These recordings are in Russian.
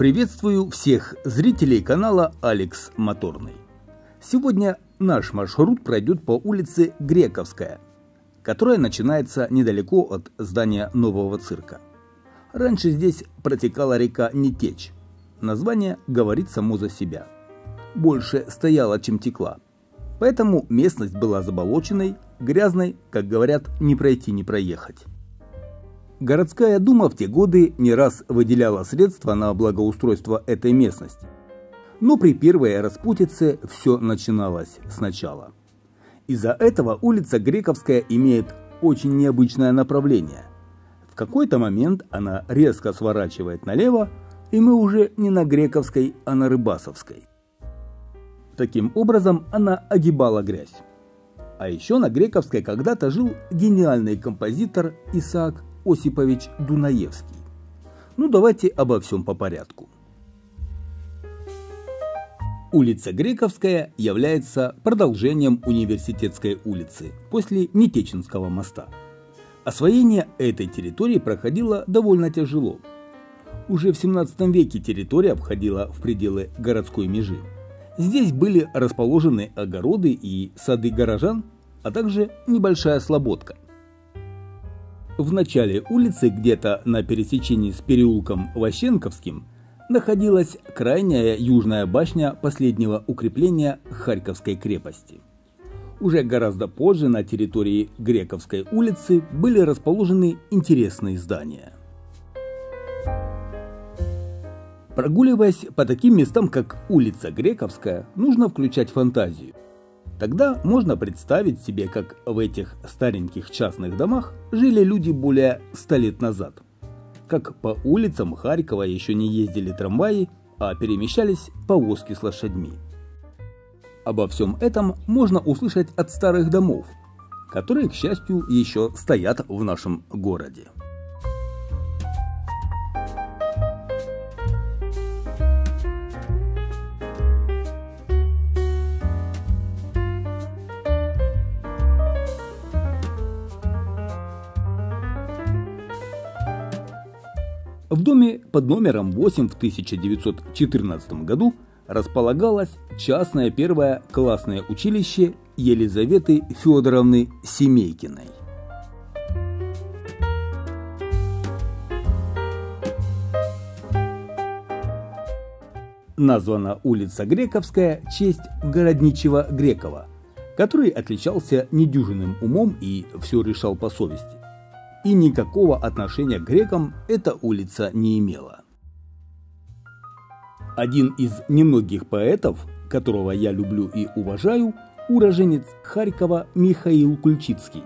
Приветствую всех зрителей канала Алекс Моторный. Сегодня наш маршрут пройдет по улице Грековская, которая начинается недалеко от здания нового цирка. Раньше здесь протекала река Нетечь. Название говорит само за себя. Больше стояла, чем текла. Поэтому местность была заболоченной, грязной, как говорят, не пройти, не проехать. Городская дума в те годы не раз выделяла средства на благоустройство этой местности. Но при первой распутице все начиналось сначала. Из-за этого улица Грековская имеет очень необычное направление. В какой-то момент она резко сворачивает налево, и мы уже не на Грековской, а на Рыбасовской. Таким образом, она огибала грязь. А еще на Грековской когда-то жил гениальный композитор Исаак Осипович Дунаевский. Ну давайте обо всем по порядку. Улица Грековская является продолжением Университетской улицы после Нетеченского моста. Освоение этой территории проходило довольно тяжело. Уже в 17 веке территория обходила в пределы городской межи. Здесь были расположены огороды и сады горожан, а также небольшая слободка – в начале улицы, где-то на пересечении с переулком Ващенковским, находилась крайняя южная башня последнего укрепления Харьковской крепости. Уже гораздо позже на территории Грековской улицы были расположены интересные здания. Прогуливаясь по таким местам, как улица Грековская, нужно включать фантазию – Тогда можно представить себе, как в этих стареньких частных домах жили люди более ста лет назад. Как по улицам Харькова еще не ездили трамваи, а перемещались повозки с лошадьми. Обо всем этом можно услышать от старых домов, которые, к счастью, еще стоят в нашем городе. В доме под номером 8 в 1914 году располагалось частное первое классное училище Елизаветы Федоровны Семейкиной. Названа улица Грековская в честь городничего Грекова, который отличался недюжинным умом и все решал по совести и никакого отношения к грекам эта улица не имела. Один из немногих поэтов, которого я люблю и уважаю, уроженец Харькова Михаил Кульчицкий.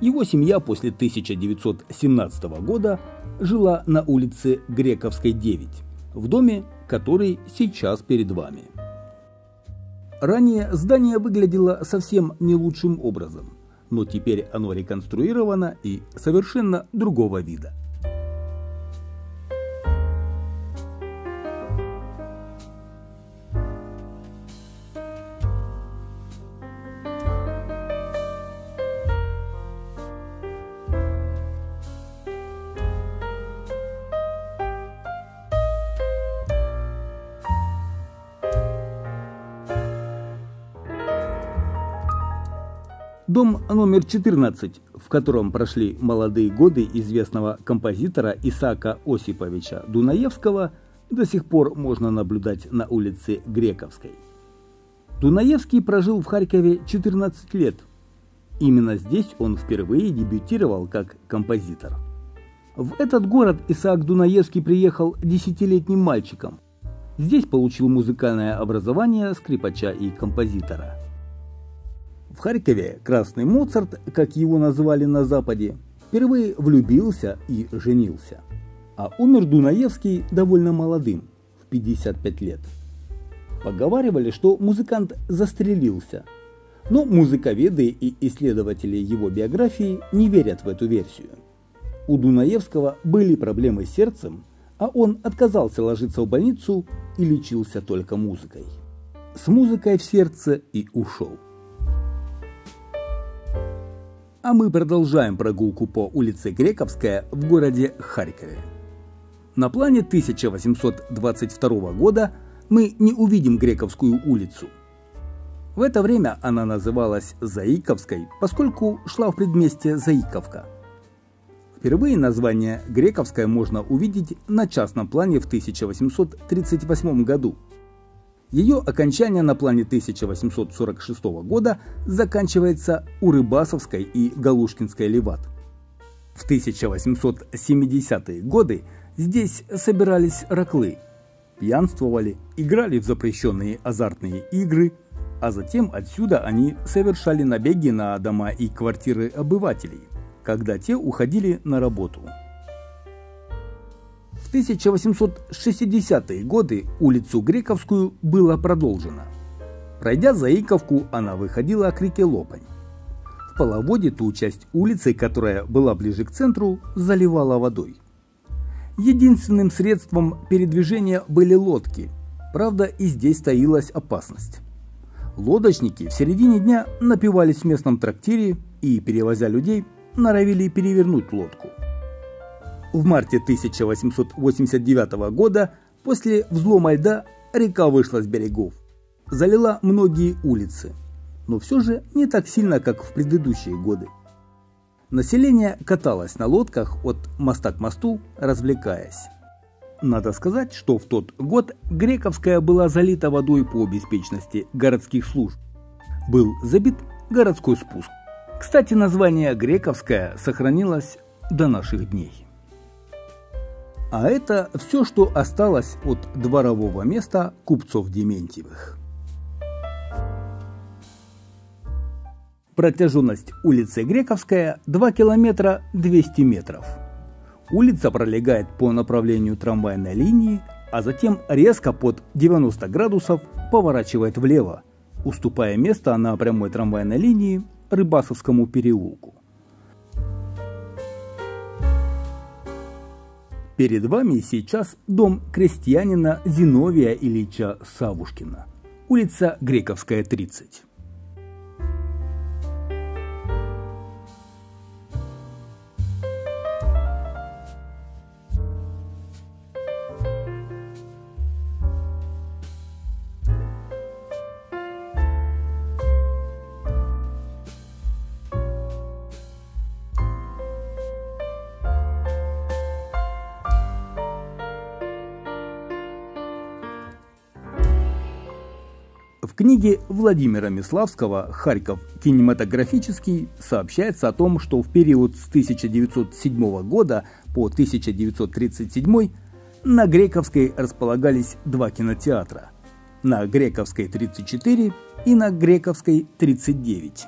Его семья после 1917 года жила на улице Грековской 9, в доме, который сейчас перед вами. Ранее здание выглядело совсем не лучшим образом но теперь оно реконструировано и совершенно другого вида. Дом номер 14, в котором прошли молодые годы известного композитора Исаака Осиповича Дунаевского, до сих пор можно наблюдать на улице Грековской. Дунаевский прожил в Харькове 14 лет. Именно здесь он впервые дебютировал как композитор. В этот город Исаак Дунаевский приехал десятилетним мальчиком. Здесь получил музыкальное образование скрипача и композитора – в Харькове Красный Моцарт, как его называли на Западе, впервые влюбился и женился. А умер Дунаевский довольно молодым, в 55 лет. Поговаривали, что музыкант застрелился, но музыковеды и исследователи его биографии не верят в эту версию. У Дунаевского были проблемы с сердцем, а он отказался ложиться в больницу и лечился только музыкой. С музыкой в сердце и ушел а мы продолжаем прогулку по улице Грековская в городе Харькове. На плане 1822 года мы не увидим Грековскую улицу. В это время она называлась Заиковской, поскольку шла в предместье Заиковка. Впервые название Грековская можно увидеть на частном плане в 1838 году. Ее окончание на плане 1846 года заканчивается у Рыбасовской и Галушкинской леват. В 1870-е годы здесь собирались раклы, пьянствовали, играли в запрещенные азартные игры, а затем отсюда они совершали набеги на дома и квартиры обывателей, когда те уходили на работу. В 1860-е годы улицу Грековскую было продолжено. Пройдя Заиковку, она выходила к реке Лопань. В половоде ту часть улицы, которая была ближе к центру, заливала водой. Единственным средством передвижения были лодки. Правда, и здесь таилась опасность. Лодочники в середине дня напивались в местном трактире и, перевозя людей, норовили перевернуть лодку. В марте 1889 года после взлома льда река вышла с берегов, залила многие улицы, но все же не так сильно, как в предыдущие годы. Население каталось на лодках от моста к мосту, развлекаясь. Надо сказать, что в тот год Грековская была залита водой по беспечности городских служб. Был забит городской спуск. Кстати, название Грековская сохранилось до наших дней. А это все, что осталось от дворового места купцов Дементьевых. Протяженность улицы Грековская 2 километра 200 метров. Улица пролегает по направлению трамвайной линии, а затем резко под 90 градусов поворачивает влево, уступая место на прямой трамвайной линии Рыбасовскому переулку. Перед вами сейчас дом крестьянина Зиновия Ильича Савушкина, улица Грековская, 30. В книге Владимира Миславского «Харьков. Кинематографический» сообщается о том, что в период с 1907 года по 1937 на Грековской располагались два кинотеатра – на Грековской 34 и на Грековской 39.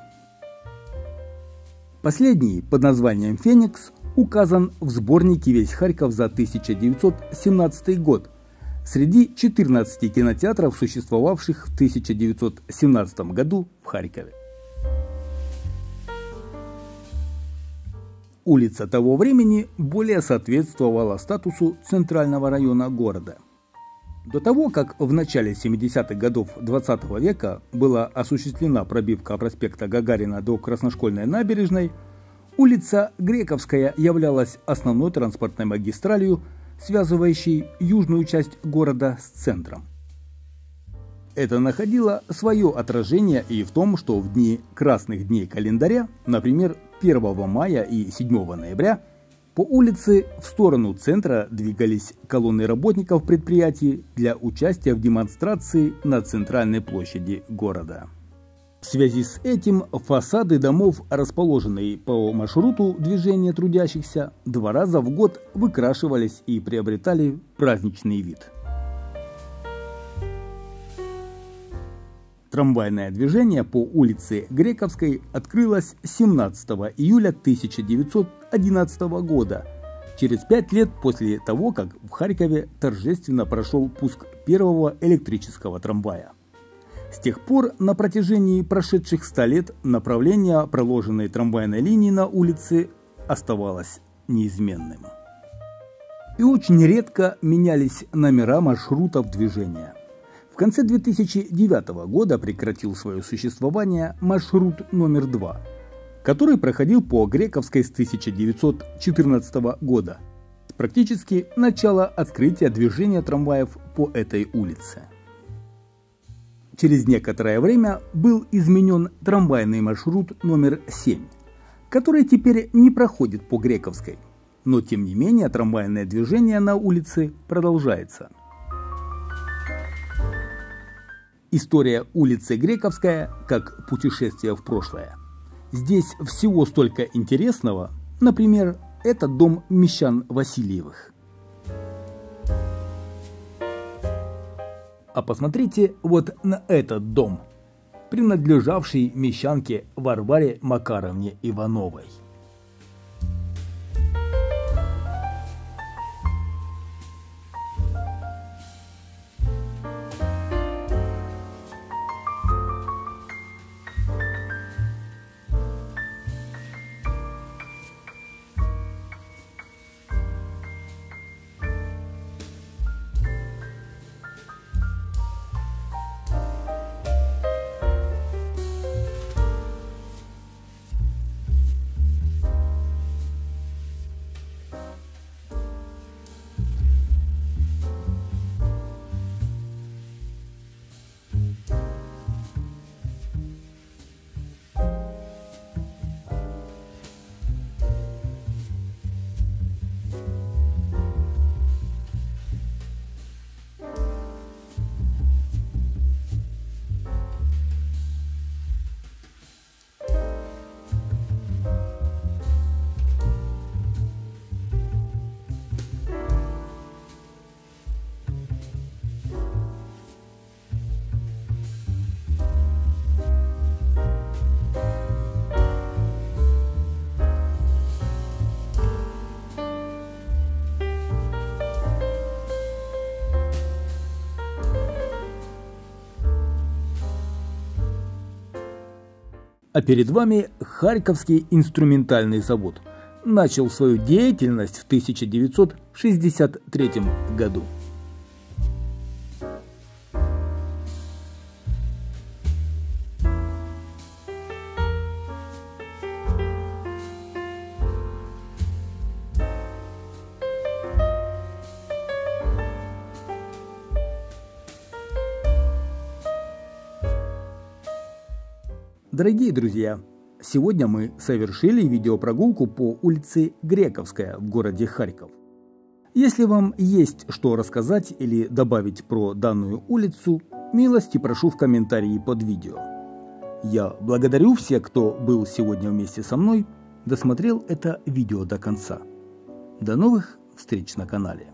Последний под названием «Феникс» указан в сборнике «Весь Харьков» за 1917 год – среди 14 кинотеатров, существовавших в 1917 году в Харькове. Улица того времени более соответствовала статусу центрального района города. До того, как в начале 70-х годов 20 -го века была осуществлена пробивка проспекта Гагарина до Красношкольной набережной, улица Грековская являлась основной транспортной магистралью связывающий южную часть города с центром. Это находило свое отражение и в том, что в дни красных дней календаря, например, 1 мая и 7 ноября, по улице в сторону центра двигались колонны работников предприятий для участия в демонстрации на центральной площади города. В связи с этим фасады домов, расположенные по маршруту движения трудящихся, два раза в год выкрашивались и приобретали праздничный вид. Трамвайное движение по улице Грековской открылось 17 июля 1911 года, через пять лет после того, как в Харькове торжественно прошел пуск первого электрического трамвая. С тех пор на протяжении прошедших 100 лет направление проложенной трамвайной линии на улице оставалось неизменным. И очень редко менялись номера маршрутов движения. В конце 2009 года прекратил свое существование маршрут номер 2, который проходил по Грековской с 1914 года. практически начало открытия движения трамваев по этой улице. Через некоторое время был изменен трамвайный маршрут номер 7, который теперь не проходит по Грековской, но тем не менее трамвайное движение на улице продолжается. История улицы Грековская как путешествие в прошлое. Здесь всего столько интересного, например, это дом мещан Васильевых. А посмотрите вот на этот дом, принадлежавший мещанке Варваре Макаровне Ивановой. А перед вами Харьковский инструментальный завод. Начал свою деятельность в 1963 году. Дорогие друзья, сегодня мы совершили видеопрогулку по улице Грековская в городе Харьков. Если вам есть что рассказать или добавить про данную улицу, милости прошу в комментарии под видео. Я благодарю всех, кто был сегодня вместе со мной, досмотрел это видео до конца. До новых встреч на канале.